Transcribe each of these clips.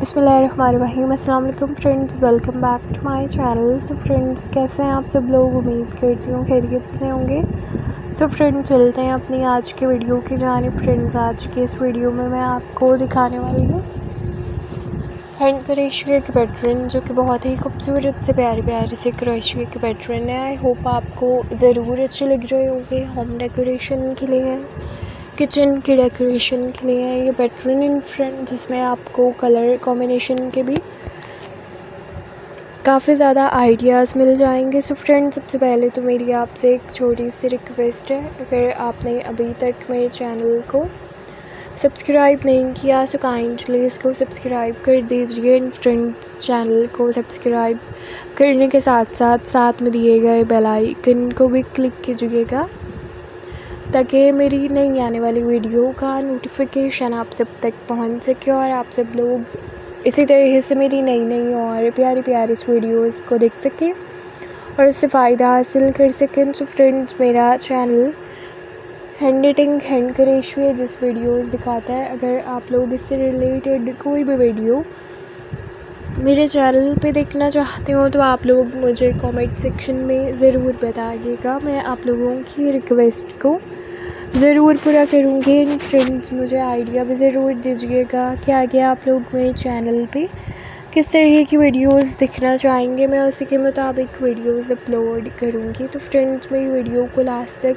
बसमीम अल्लाम friends, welcome back to my channel. So friends, कैसे हैं आप सब लोग? उम्मीद करती हूँ खैरियत से होंगे। सो so फ्रेंड्स, चलते हैं अपनी आज के वीडियो की जानी फ्रेंड्स, आज के इस वीडियो में मैं आपको दिखाने वाली हूँ हैंड क्रेशिया के पैटर्न, जो कि बहुत ही खूबसूरत से प्यारे प्यारे से क्रेशिया के पैटर्न है। आई होप आपको ज़रूर अच्छे लग रहे होंगे। होम डेकोरेशन के लिए किचन की डेकोरेशन के लिए है। ये बेटरन इन फ्रंट जिसमें आपको कलर कॉम्बिनेशन के भी काफ़ी ज़्यादा आइडियाज़ मिल जाएँगे। सो फ्रेंड सबसे पहले तो मेरी आपसे एक छोटी सी रिक्वेस्ट है। अगर आपने अभी तक मेरे चैनल को सब्सक्राइब नहीं किया सो काइंडली इसको सब्सक्राइब कर दीजिए। इन फ्रेंड्स चैनल को सब्सक्राइब करने के साथ साथ साथ में दिए गए बेल आइकन को भी क्लिक कीजिएगा। ताकि मेरी नई आने वाली वीडियो का नोटिफिकेशन आप सब तक पहुँच सके और आप सब लोग इसी तरीके से मेरी नई नई और प्यारी प्यारी वीडियोस को देख सकें। और उससे फ़ायदा हासिल कर सकें। तो फ्रेंड्स मेरा चैनल हैंड हैंड करेशवे जिस वीडियोस दिखाता है। अगर आप लोग इससे रिलेटेड कोई भी वीडियो मेरे चैनल पे देखना चाहते हो तो आप लोग मुझे कमेंट सेक्शन में ज़रूर बताइएगा। मैं आप लोगों की रिक्वेस्ट को ज़रूर पूरा करूँगी। फ्रेंड्स मुझे आइडिया भी ज़रूर दीजिएगा कि आगे आप लोग मेरे चैनल पे किस तरह की वीडियोस दिखना चाहेंगे। मैं उसी के मुताबिक वीडियोस अपलोड करूँगी। तो फ्रेंड्स मेरी वीडियो को लास्ट तक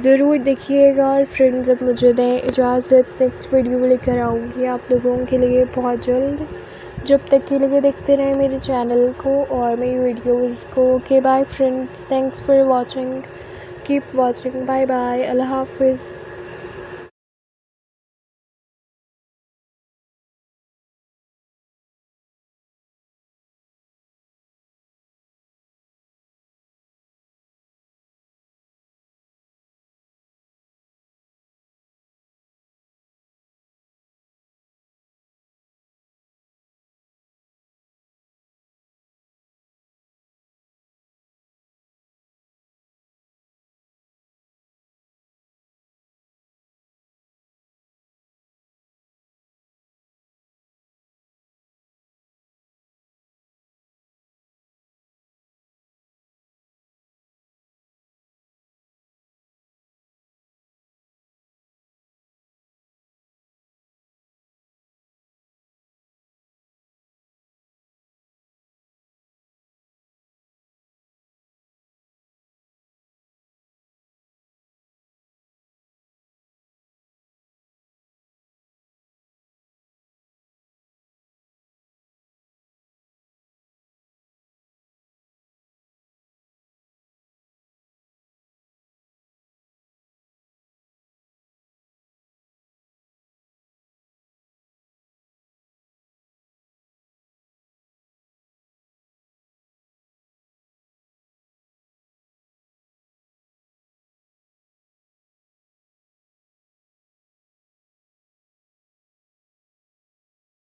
ज़रूर देखिएगा और फ्रेंड्स अब मुझे दें इजाज़त। नेक्स्ट वीडियो लेकर आऊँगी आप लोगों के लिए बहुत जल्द। जब तक के लिए देखते रहें मेरे चैनल को और मेरी वीडियोस को। Okay bye friends thanks for watching keep watching bye bye अल्लाह हाफिज़